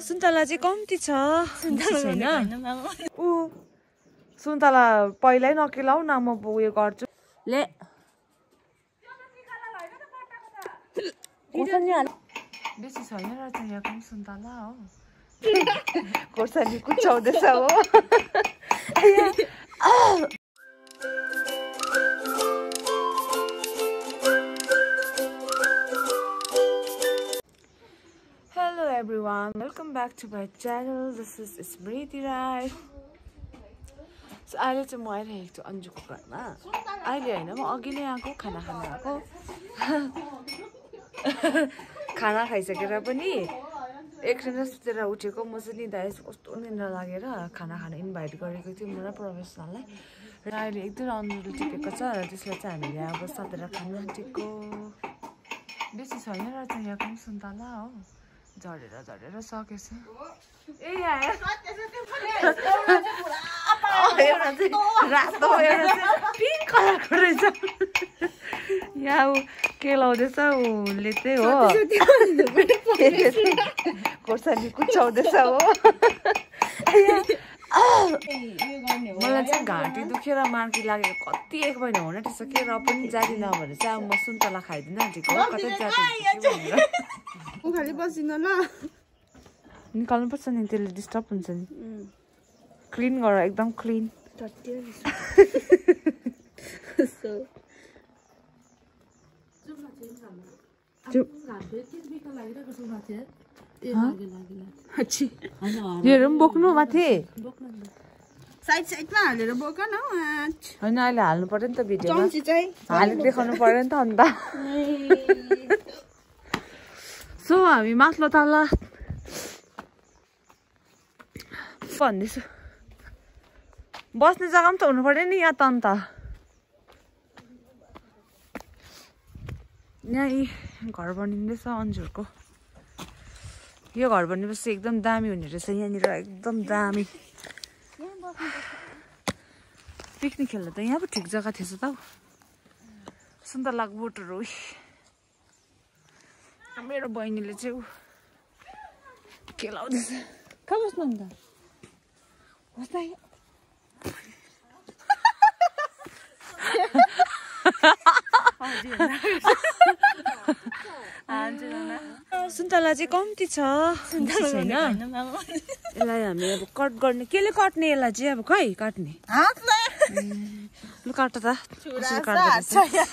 सुन्तला चाहिँ कम्ती छ छैन ऊ सुन्तला पहिल्यै नकिलाउ न म उयो गर्छु। ले। बेसी छैन रहेछ यहाँको पनि सुन्तला हो। खोर्सानी कुचाउँदैछ हो। everyone, welcome back to my channel. This is Smriti Rai. So अहिले चाहिँ म आइरहेको छु अन्जुको घरमा। अहिले होइन म अघि नै आएको खाना खान आएको। खाना खाइसकेर पनि एकछिन सुतेर उठेको। म चाहिँ निदा कस्तो निन्द्रा लागेर खाना खान इन्भाइट गरेको थियो म र प्रोफेसनललाई र अहिले एक दुई अनुरो टिपेको छ र त्यसलाई चाहिँ हामीले अब सातेर खाना टिको बेसी छैन रहेछ यहाँको पनि सुन्तला हो। झरेर झरेर सकेछ। ए यहाँ एउटा चाहिँ रातो एउटा चाहिँ पिङ्क कलरको रहेछ। यहाँ ऊ के लाउँदैछ उसले चाहिँ हो। खोर्सानी कुचाउँदैछ हो। मलाई चाहिँ घाँटी दुखेर मार्की लागेको कति एक महिना हुन त्यसो के र पनि जाँदिनँ भने चाहिँ अब म सुन्तला खाइदिनँ आँटेको कतै जाँदिन भनेर। खालि बसिन ल निकाल्नुपर्छ नि त्यसले डिस्टर्ब हुन्छ नि क्लिन गर एकदम क्लिन योहरू पनि बोक्नु माथि साइड साइडमा हालेर बोक न। होइन अहिले हाल्नु पर्यो नि त चाहिँ हालेर देखाउनु पर्यो नि त अन्त सो हामी माथ्लो तल भन्दैछु बस्ने जग्गा पनि त हुनु पर्यो नि यहाँ त अन्त यहाँ यी घर बनिँदैछ अन्जुरको यो घर बनेपछि एकदम दामी हुने रहेछ यहाँनिर एकदम दामी पिकनिक खेल्दा त यहाँ पो ठिक जग्गा थिएछ त हौ सुन्तलाको बोटहरू उही मेरो बहिनीले चाहिँ ऊ खेलाउँदैछ कहाँ बस्नु अन्त? सुन्तला चाहिँ कम्ती छ। यसलाई हामी अब कट गर्ने। केले कट्ने यसलाई चाहिँ अब खै काट्ने? लु। काट त कसरी काट्दो रहेछ? होला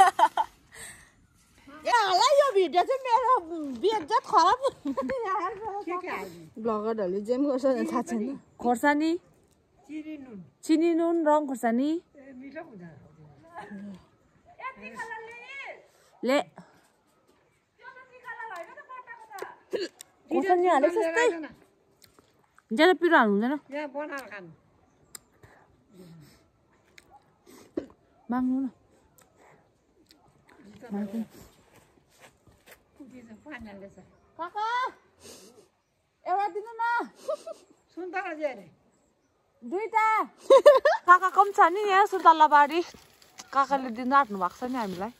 यो भिडियो चाहिँ मेरो खराब ब्लगरहरूले जे पनि गर्छ थाहा छैन खोर्सानी चिनी नुन रङ खोर्सानी ले खोर्सानी हालेको जस्तै ज्यादा पिरो हाल्नु हुँदैन माग्नु न माग्नु न। काका एउटा दिनु न। दुईटा। काका कम छ नि यहाँ सुन्तला बारी। काकाले दिनु आँट्नु भएको छ नि हामीलाई।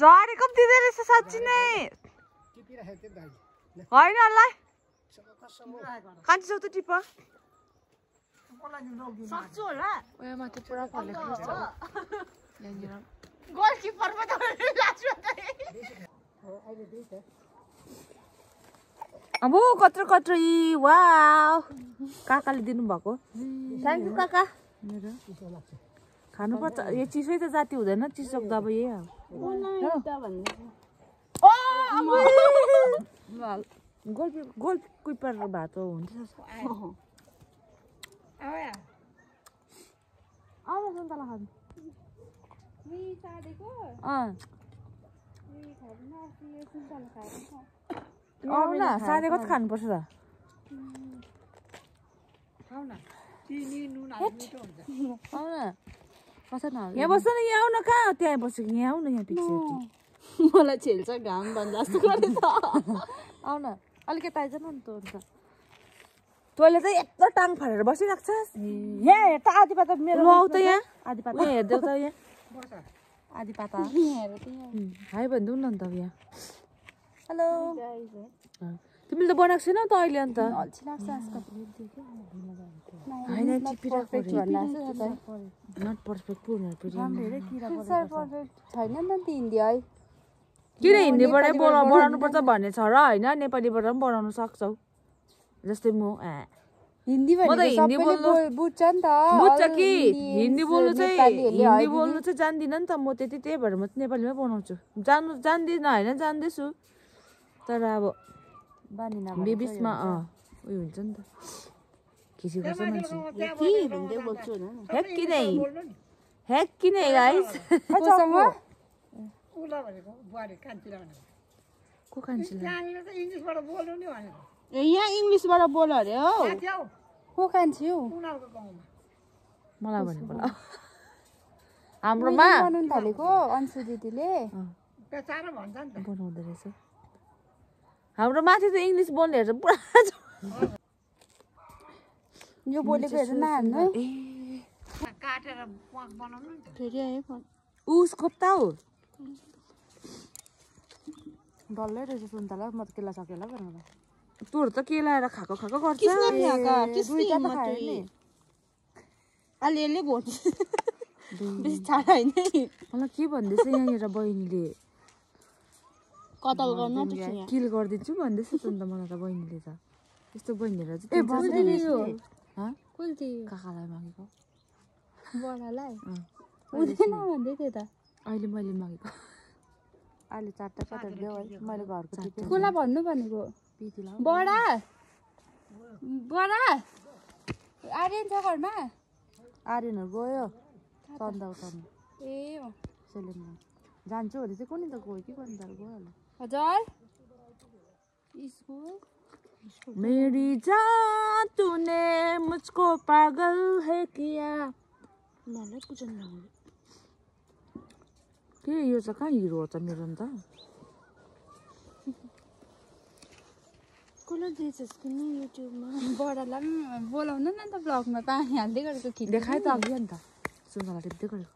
झरेको पनि दिँदो रहेछ साँच्ची नै। होइन होला कान्छी त टिप सक्छु होला। उयो माथि पुरा फलेको रहेछ अब कत्रो कत्रो वा काकाले दिनुभएको। थ्याङ्क यू काका। मेरो खानुपर्छ यो चिसै त जाति हुँदैन। चिसोको दबाई यही हो। गोल गोल भएको हुन्छ। अँ। आऊ न साँधे कति खानुपर्छ त? आऊ न। यहाँ बस्छ न यहाँ आऊ न कहाँ? त्यहाँ बसेको यहाँ आऊ न यहाँ पछि मलाई छेल्छ घाम भन्दा जस्तो गरेर त आऊ न। अलिक यता आइज न त अन्त। तैँले त यत्रो टाङ फालेर बसिरहेको छस् यहाँ हेर त आधी पाता मेरो आऊ त यहाँ। आधी पाता। हेरिदेऊ त यहाँ। आधी पाता हाई भनिदेऊ न अन्त यहाँ हेलो। तिमीले त बनाएको छैनौ त अहिले अन्त। नट पर्फेक्ट पो छैन नि त हिन्दी है। किन हिन्दीबाटै बोला बनाउनु पर्छ भन्ने छ र होइन? नेपालीबाट पनि बनाउनु सक्छौ। जस्तै म हिन्दी म त भनेको हिन्दी बोल्नु- बुझ्छ नि त। बुझ्छ कि? हिन्दी, बोल्नु चाहिँ हिन्दी बोल्नु चाहिँ जान्दिनँ नि त। म त्यति त्यही भएर म चाहिँ नेपालीमै बनाउँछु जान्नु जान्दिनँ होइन जान्दैछु। तर अब बानी बिबिचमा अँ उयो हुन्छ नि त। खिसी गर्छ मान्छे कि भन्दै बोल्छु होइन हेक कि नै। हेक कि नै गाइस को कान्छीलाई? ए यहाँ इङ्ग्लिसबाट बोल अरे हौ। को कान्छी हौ मलाई भनेको ल। हाम्रोमा? बनाउनु थालेको अन्सु दिदीले। बेचारो भन्छ नि त। बनाउँदो रहेछ। हाम्रो माथि त इङ्ग्लिस बोल्नेहरू त पुरा छ। यो बोलेको हेर नहाल्नु है ए। काटेर प्वाक बनाउनु नि त। फेरि आयो फोन। उसको त हो डल्लै रहेछ सुन्तला म त केला सकेला भनेर। तोहरू त केलाएर खाएको? खाएको गर्छ। अलिअलि भोट। बेसी छाडा होइन। मलाई के भन्दैछ यहाँनिर बहिनीले? कतल गर्न किल गरिदिन्छु भन्दैछ त अन्त मलाई त बहिनीले त। यस्तो बहिनीहरू चाहिँ काकालाई मागेको। बडालाई। हुँदैन भन्दै थियो त। अहिले मैले मागेको। अहिले चारवटा कता देऊ मैले घरको। कसलाई भन्नु भनेको। बडा। बडा। आर्यन छ घरमा? आर्यनहरू गयो। चन्दा उठाउनु ए अँ। सेलेनमा जान्छु भने चाहिँ कुनै त गयो कि कुनै त गयो होला। हजुर। स्कुल? मेरी जान तूने मुझको पागल है किया। बुझ्नु नहुने के यो चाहिँ कहाँ हिरो हो त मेरो अन्त कसलाई दिएछस् किन युट्युबमा बडालाई पनि बोलाउनु न त ब्लगमा पानी हाल्दै गरेको खिच्नु देखाएँ त अघि अन्त। सुन्तला टिप्दै गरेको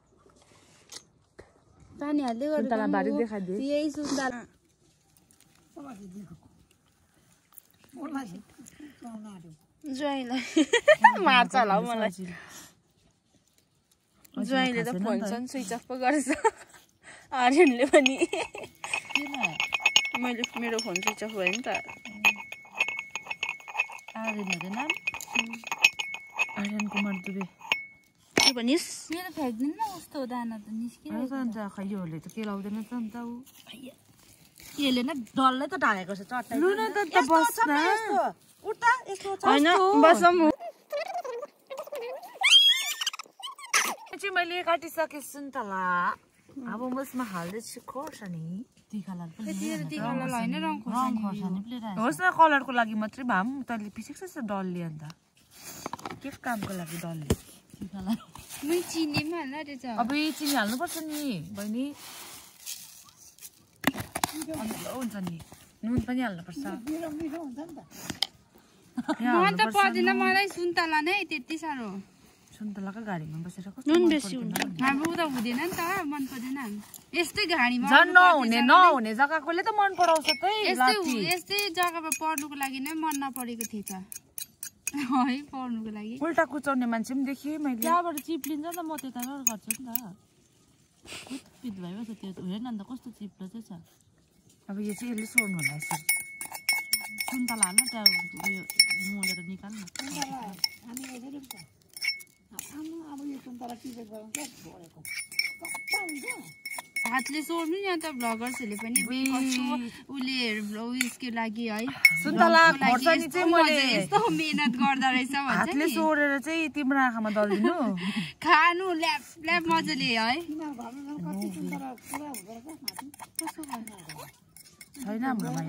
पानी हाल्दै गरेको यही सुन्तला। ज्वाइँलाई। मार्छ होला हौ मलाई। ज्वाइँले त फोन चाहिँ स्विच अफ पो गरेछ। आर्यनले पनि। मैले मेरो फोन स्विच अफ भयो नि त। आर्यन अरे नाम आर्यन कुमार दुबे। के भनिस् मेरो फ्याँक्दिनु न कस्तो दाना त त? अन्त खै योहरूले त के लाउँदैन त अन्त ऊ। यसले न डल्लै त ढाकेको छ चट्टाइ लु न त अन्त बस् न। यस्तो। चाहिँ मैले काटिसकेँ सुन्तला अब म यसमा हाल्दैछु खोर्सानी होस् न कलरको लागि मात्रै भए पनि तैँले पिसेको छ डलले अन्त के कामको लागि डलले अब चिनी हाल्नुपर्छ नि बहिनी हुन्छ नि नुन पनि हाल्नुपर्छ मलाई सुन्तला नै त्यति साह्रो सुन्तलाकै गाडीमा बसेर कस्तो नुन बेसी। हुन्छ। हाम्रो उता हुँदैन नि त मन पर्दैन यस्तै घाँडीमा झन् नहुने नहुने जग्गाकोले त मन पराउँछ त्यही यस्तै जग्गामा पढ्नुको लागि नै मन नपरेको थियो त। है पढ्नुको लागि। उल्टा कुचाउने मान्छे पनि देखेँ मैले। त्यहाँबाट चिप्लिन्छ त म त्यता गर्छु नि त। पित भइबस्छ त्यो हेर न अन्त कस्तो चिप्लो चाहिँ छ? अब यो चाहिँ यसले सोर्नु होला यसरी। सुन्तला हाल्नु त्यहाँ उयो मोलेर निकाल्नु अब यो सुन्तला टिपेको गरौँ क्या भरेको हातले सोर्नु नि अन्त भ्लगर्सहरूले पनि उसले उयसको लागि है। सुन्तला यस्तो चाहिँ मैले। मजा- यस्तो मिहिनेत गर्दो रहेछ हातले सोरेर चाहिँ तिम्रो आँखामा दलिदिनु खानु ल्याप ल्याप मजाले है? छैन हाम्रोमा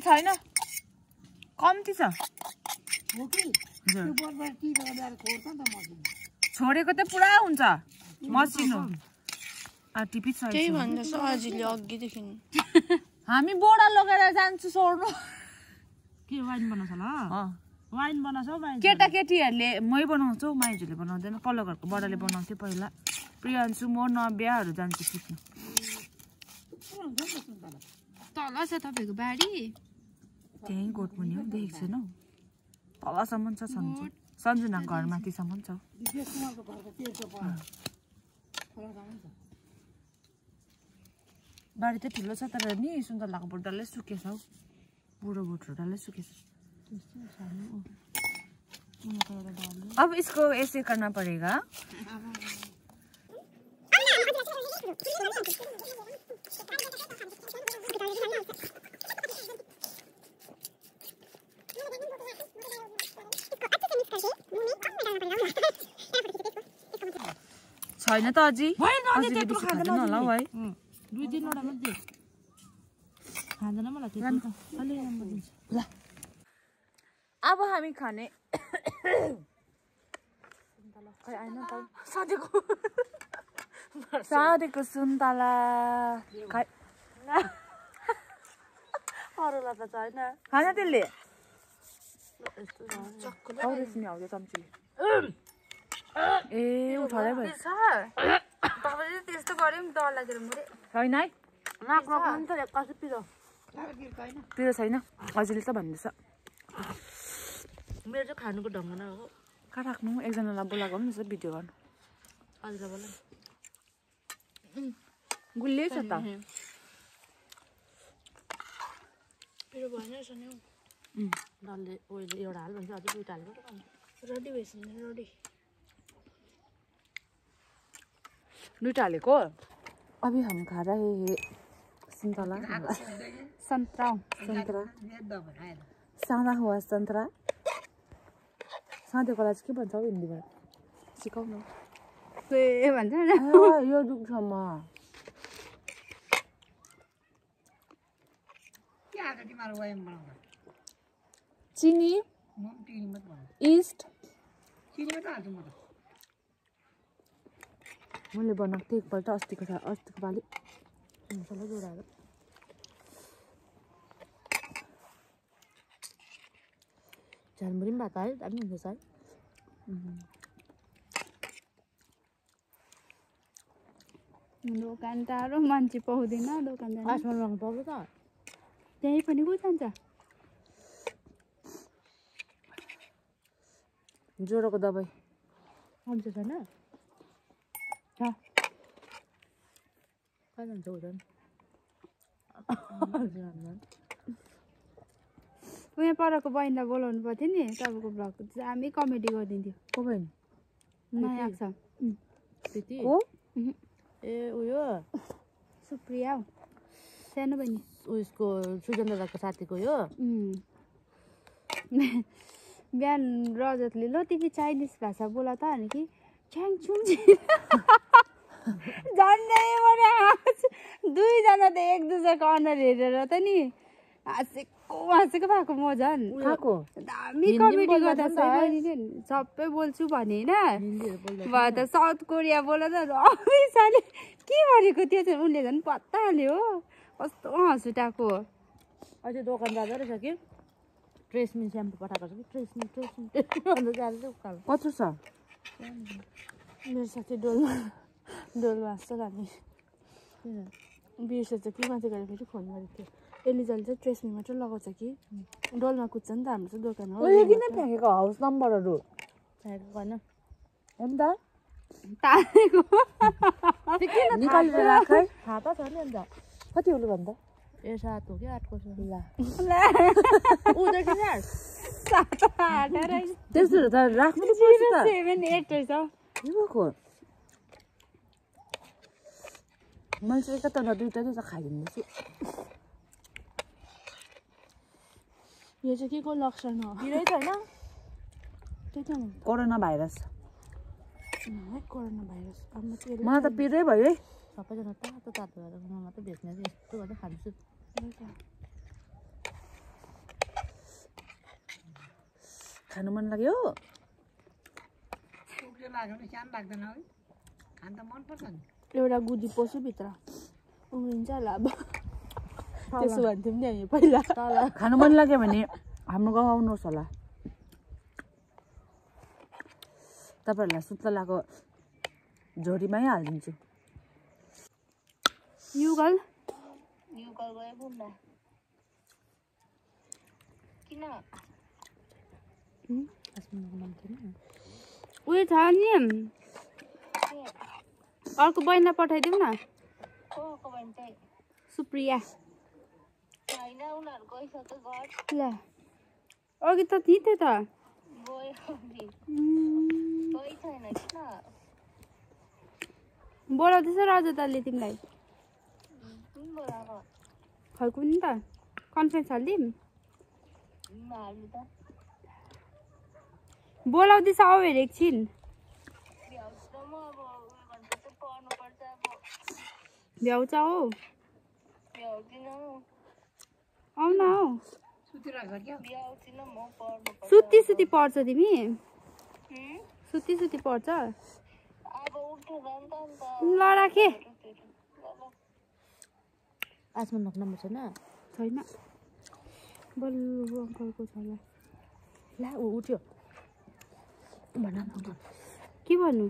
छैन? कम्ती छ। छोडेको त पुरा हुन्छ। मसिनो। त्यही भन्दा अघिदेखि। हामी बोडा लगेर जान्छु सोर्नु। के वाइन बनाउँछ ल? अँ। वाइन बनाउँछ हौ वाइन केटाकेटीहरूले मै बनाउँछु। माइजूले बनाउँदैन। पल्लो घरको बडाले बनाउँथ्यो पहिला। प्रियान्सु म नबिहाहरू जान्छु सिक्नु। तल छ तपाईँको बारी। त्यहीँ गोठ पनि हो देखेको छैन हौ तलसम्म छ सन्जु सन्जुना घर माथिसम्म छ बारी त ठुलो छ तर नि सुन्तलाको बोट डल्लै सुकेछ हौ बुढो बोटहरू डल्लै सुकेछ अब इसको ऐसे करना पड़ेगा छैन त अझै खाँदैन होला हौ है दुई तिनवटा मात्रै खाँदैन मलाई अब हामी खाने खै आएन त साँधेको साँधेको सुन्तला खाइ अरूलाई त छैन खान त्यसले चम्ची ए उठाएरै भयो तपाईँले त्यस्तो गऱ्यो नि डर लागेर मुरे छैन है एक्कासी पिरो पिरो छैन हजुरले त भन्दैछ मेरो चाहिँ खानुको ढङ्ग नै हो कहाँ राख्नु एकजनालाई बोलाएको पनि भिडियो गर्नु हजुर बोला गुलियै छ त पिरो भएन रहेछ नि डल्ले ओइले एउटा हाल भन्छ अझै दुइटा खानु रेडी भएछ नि रेडी दुइटा हालेको अभी हम खा रहे हैं सुन्तला सन्तरा सन्तरा सादा हुआ सन्तरा साँधेकोलाई चाहिँ के भन्छ हौ हिन्दीमा सिकाउनु ए भन्छ यो दुख्छमा के हाल्छ तिमीहरू वाइम बनाउँदा चिनी इस्ट मैले बनाएको थिएँ एकपल्ट अस्तिको अस्तिको पालि। मसला जोडाएर। झालमुरी पनि भएको है दामी हुँदैछ है दोकान टाढो मान्छे पाउँदैन दोकान जान पाउँछ त। त्यहीँ पनि को जान्छ। ज्वरोको दबाई। आउँछ छैन छ। कहाँ जान्छ परको बहिनीलाई बोलाउनु पर्थ्यो नि तपाईँको ब्लग। दामी कमेडी गरिदिन्थ्यो। को भयो नि नयाँ आएको छ। उहुँ, ए उयो सुप्रिया हौ। सानो बहिनी। उयसको सुजन दादाको साथीको यो। बिहान रजतले ल तिमी चाइनिज भाषा बोला त भने कि च्याङ छुङ झन्डै दुईजना त एक दुसराको अनुहार हेरेर त नि हाँसेको हाँसेको भएको म झन्। दामी कमेडी गर्दा सबै बोल्छु भने होइन। भयो त साउथ कोरिया बोला त के भनेको त्यो चाहिँ उसले झन् पत्ता हाल्यो हो। कस्तो हाँस उठाएको अझै दोकान जाँदो रहेछ कि? ट्रेसमिन स्याम्पू पठाएको छ कि? ट्रेसमिन ट्रेसमिन ट्रेसमिन भन्दा जाँदैछ उकालो। कत्रो छ? मेरो साथी डोलमा डोलमा हाँस्छ हामी बिर्सेछ कि माथि गएर फेरि फोन गरेको थियो। एलिजाले चाहिँ ट्रेसमी मात्रै लगाउँछ कि? डोलमा कुद्छ नि त हाम्रो चाहिँ दोकान हो किन फ्याँकेको? हाउस नम्बरहरू। चाहिएको भएन हो नि त तानेको निकालेर राख थाहा त छ नि अन्त कति हो भन्दा ए सात हो कि आठको छ त्यस्तोहरू त राख्नु मैले चाहिँ एकैतालमा दुइटा दुइटा खाइदिँदैछु यो चाहिँ के को लक्षण हो पिरै छैन त्यही त कोरोना भाइरस कोरोना भाइरस मलाई त पिरै भयो है सबैजना तातो तातो भएर म मात्रै भेट्ने चाहिँ यस्तो गर्दै खान्छु खानु मन लाग्यो उक्रे लाग्यो भने सानो लाग्दैन है खान त मनपर्छ नि एउटा गुदी पस्यो भित्र उम्रिन्छ होला अब त्यसो भन्थ्यौँ नि हामी पहिला तल खानु मन लाग्यो भने हाम्रो गाउँ आउनुहोस् होला तपाईँहरूलाई सुन्तलाको झोरीमै हालिदिन्छु युगल युका गए बुन्न किन उयो छ नि अर्को बहिनीलाई पठाइदिउँ न सुप्रिया ल अघि त थिएँ त्यो त गयो बोलाउँदैछ रजताले तिमीलाई कुन बोलाएको खै कुनि त कन्फरेन्स हालिदिउँ उनीहरू त बोलाउँदैछ आऊ हेर एकछिन भ्याउँछ हौ आऊ न हौ सुत्ती सुत्ती पढ्छ तिमी हुँ? सुत्ती सुत्ती पढ्छ ल राखेँ आसमानको नम्बर छैन छैन। बल्ल अङ्कलको छ होला। ला ऊ उठ्यो। भन के भन्नु?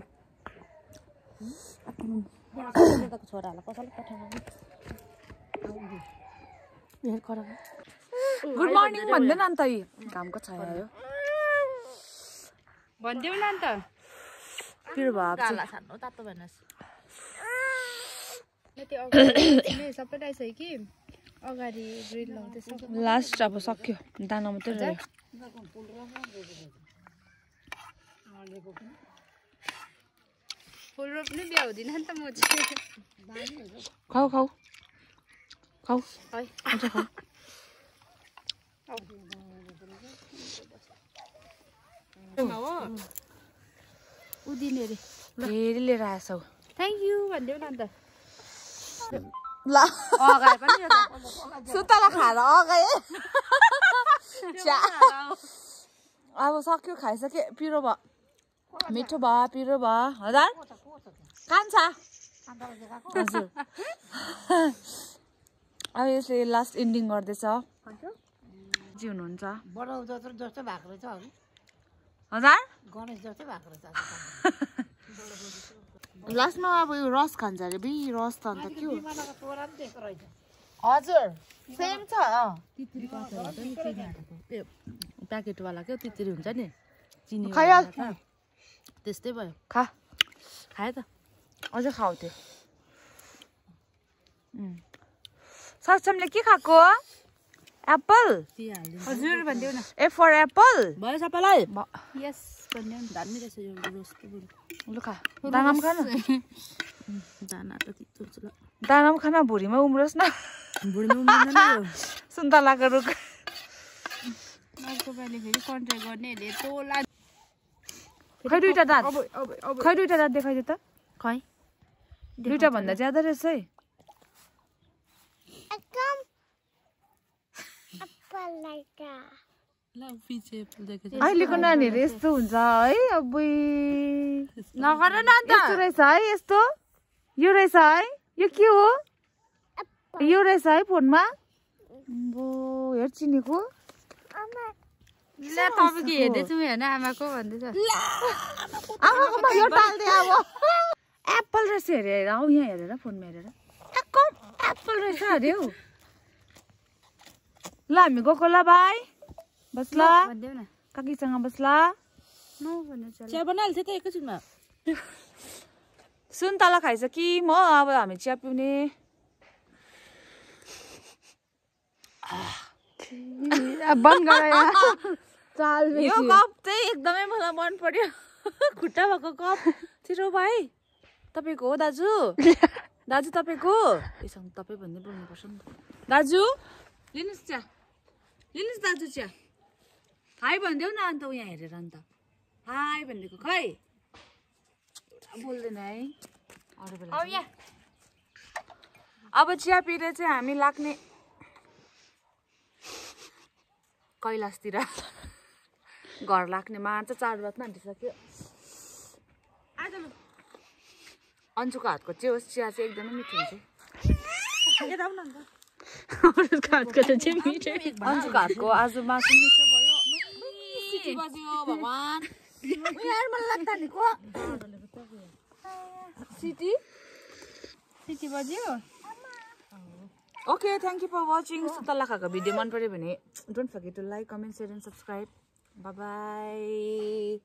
छोराहरूलाई कसैले पठाउनु गुड मर्निङ भन्दैन अन्त यी। घामको छाया आयो भनिदेऊ न अन्त। तातो भएन। सबै आइसक्यो कि? अगाडि ग्रिल लाउँदैछ लास्ट अब सक्यो। दाना मात्रै रह्यो। फुल रोप्नु भ्याउँदिनँ नि त म चाहिँ। खाऊ खाऊ। खाऊ। खाऊ। उदिने अरे फेरि लिएर आएछौ। थ्याङ्क यू भनिदेऊ न अन्त। ल सुतला खाएर अगाए अब सक्यो खाइसक्यो पिरो भयो मिठो भयो पिरो भयो हजुर कान्छ हजुर अब यसले लास्ट इन्डिङ गर्दैछ हुनुहुन्छ जस्तो भएको रहेछ हजुर गणेश जस्तै भएको रहेछ लास्टमा अब यो रस खान्छ अरे बि रस त अन्त के हजुर सेम छ चिनी हालेको। त्यो प्याकेटवाला क्या तित्री हुन्छ नि। चिनी। त्यस्तै भयो। खा। खायो त। अझै खाऊ त्यो। सक्षमले के खाएको? एप्पल? हजुर भनिदेऊ न। ए फर एप्पल भयो सबैलाई यस भनिदेऊ न दामी रहेछ यो रोस्ट पनि लु खा दाना पनि खान दाना त तितो हुन्छ ल दाना पनि खान भुँडीमा उम्रोस् न सुन्तलाको रुख अर्को पालि फेरि कन्ट्र्याक्ट गर्नेहरूले तोला खै दुइटा दाँत अब अब अब खै दुइटा दाँत देखाइदियो त खै दुइटा भन्दा ज्यादा रहेछ है अहिलेको नानीहरू यस्तो हुन्छ है अबै नगर न अन्त यस्तो रहेछ है यस्तो। यो रहेछ है यो के हो? यो रहेछ है फोनमा? बो हेर चिनेको तपाईँको हेर्दैछु होइन? आमाको भन्दैछ आमाकोमा यो टाल्दे अब एप्पल रहेछ हेरे हेर आऊ यहाँ हेरेर फोनमा हेरेर। एप्पल। रहेछ अरे हौ। ल हामी गएको ल भाइ बस ल भनिदेऊ न. काकीसँग बस ल नो भन्नु चल. चिया बनाइहाल्छ त एकैछिनमा सुन्तला खाइछ कि म? अब हामी चिया पिउने। यो। कप चाहिँ एकदमै मलाई मन पर्यो। खुट्टा भएको कप। छिटो भाइ? तपाईँको हो दाजु? दाजु तपाईँको? तपाईँ भन्दै बोल्नुपर्छ नि त। दाजु? लिनुहोस् चिया। लिनुहोस् दाजु चिया। हाई भनिदेऊ न अन्त यहाँ हेरेर अन्त। हाई भनिदिएको खै? बोल्दैन है। अरू बेला। अब चिया पिएर चाहिँ हामी लाग्ने कैलाशतिर घर लाग्ने मार्छ चाडबाडमा हान्टिसक्यो अन्जुको हातको चाहिँ होस् चिया चाहिँ एकदमै मिठो हुन्छ। अन्जुको हातको आज मासु मिठो। बज्यो भगवान्। यार मलाई लाग्दा निको सिटी? सिटी बज्यो okay thank you for watching सुन्तला खाएको भिडियो मन पऱ्यो भने don't forget to like comment share and subscribe bye